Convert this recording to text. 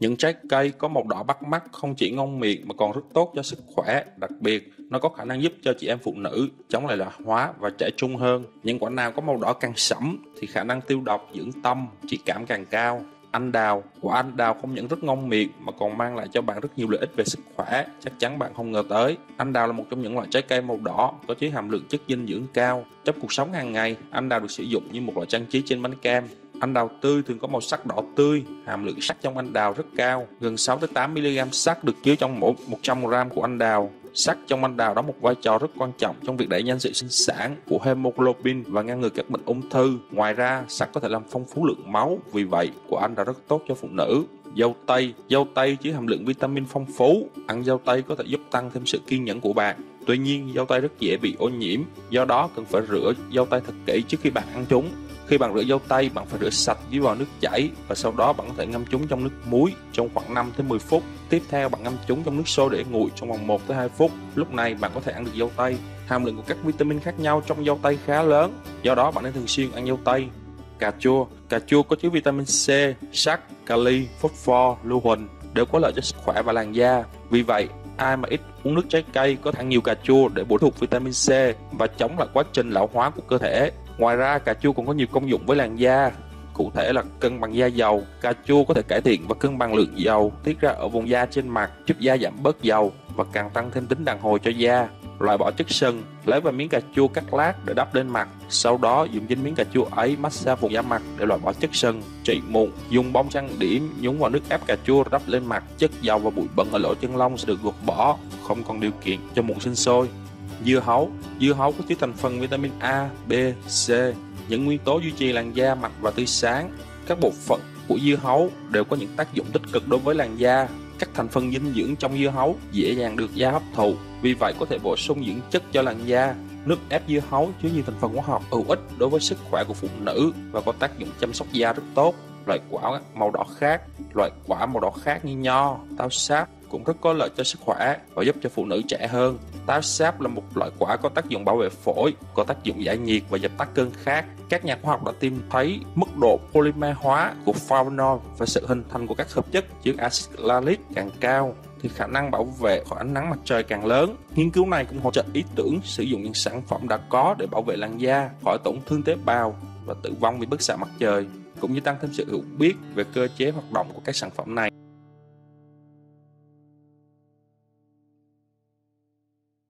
Những trái cây có màu đỏ bắt mắt không chỉ ngon miệng mà còn rất tốt cho sức khỏe, đặc biệt nó có khả năng giúp cho chị em phụ nữ chống lại lão hóa và trẻ trung hơn. Những quả nào có màu đỏ càng sẫm thì khả năng tiêu độc, dưỡng tâm, trị cảm càng cao. Anh đào, quả anh đào không những rất ngon miệng mà còn mang lại cho bạn rất nhiều lợi ích về sức khỏe, chắc chắn bạn không ngờ tới. Anh đào là một trong những loại trái cây màu đỏ có chứa hàm lượng chất dinh dưỡng cao. Trong cuộc sống hàng ngày, anh đào được sử dụng như một loại trang trí trên bánh kem, anh đào tươi thường có màu sắc đỏ tươi, hàm lượng sắt trong anh đào rất cao, gần 6 tới 8 mg sắt được chứa trong mỗi 100 g của anh đào. Sắt trong anh đào đóng một vai trò rất quan trọng trong việc đẩy nhanh sự sinh sản của hemoglobin và ngăn ngừa các bệnh ung thư. Ngoài ra, sắt có thể làm phong phú lượng máu, vì vậy của anh đào rất tốt cho phụ nữ. Dâu tây, dâu tây chứa hàm lượng vitamin phong phú. Ăn dâu tây có thể giúp tăng thêm sự kiên nhẫn của bạn. Tuy nhiên, dâu tây rất dễ bị ô nhiễm, do đó cần phải rửa dâu tây thật kỹ trước khi bạn ăn chúng. Khi bạn rửa dâu tây, bạn phải rửa sạch dưới vòi nước chảy và sau đó bạn có thể ngâm chúng trong nước muối trong khoảng 5 tới 10 phút. Tiếp theo bạn ngâm chúng trong nước sôi để nguội trong vòng 1 tới 2 phút. Lúc này bạn có thể ăn được dâu tây. Hàm lượng của các vitamin khác nhau trong dâu tây khá lớn, do đó bạn nên thường xuyên ăn dâu tây. Cà chua, cà chua có chứa vitamin C, sắt, kali, phosphor, lưu huỳnh đều có lợi cho sức khỏe và làn da. Vì vậy, ai mà ít uống nước trái cây có thể ăn nhiều cà chua để bổ sung vitamin C và chống lại quá trình lão hóa của cơ thể. Ngoài ra, cà chua còn có nhiều công dụng với làn da, cụ thể là cân bằng da dầu. Cà chua có thể cải thiện và cân bằng lượng dầu tiết ra ở vùng da trên mặt, giúp da giảm bớt dầu và càng tăng thêm tính đàn hồi cho da. Loại bỏ chất sừng, lấy vài miếng cà chua cắt lát để đắp lên mặt, sau đó dùng dính miếng cà chua ấy massage vùng da mặt để loại bỏ chất sừng, trị mụn. Dùng bông trang điểm nhúng vào nước ép cà chua đắp lên mặt, chất dầu và bụi bẩn ở lỗ chân lông sẽ được gột bỏ, không còn điều kiện cho mụn sinh sôi. Dưa hấu Dưa hấu có chứa thành phần vitamin A, B, C, những nguyên tố duy trì làn da mạch và tươi sáng. Các bộ phận của dưa hấu đều có những tác dụng tích cực đối với làn da. Các thành phần dinh dưỡng trong dưa hấu dễ dàng được da hấp thụ, vì vậy có thể bổ sung dưỡng chất cho làn da. Nước ép dưa hấu chứa nhiều thành phần hóa học hữu ích đối với sức khỏe của phụ nữ và có tác dụng chăm sóc da rất tốt. Loại quả màu đỏ khác, loại quả màu đỏ khác như nho, táo sáp, cũng rất có lợi cho sức khỏe và giúp cho phụ nữ trẻ hơn. Táo sáp là một loại quả có tác dụng bảo vệ phổi, có tác dụng giải nhiệt và dập tắt cơn khát. Các nhà khoa học đã tìm thấy mức độ polymer hóa của flavonol và sự hình thành của các hợp chất chứa axit lalic càng cao thì khả năng bảo vệ khỏi ánh nắng mặt trời càng lớn. Nghiên cứu này cũng hỗ trợ ý tưởng sử dụng những sản phẩm đã có để bảo vệ làn da khỏi tổn thương tế bào và tử vong vì bức xạ mặt trời, cũng như tăng thêm sự hiểu biết về cơ chế hoạt động của các sản phẩm này.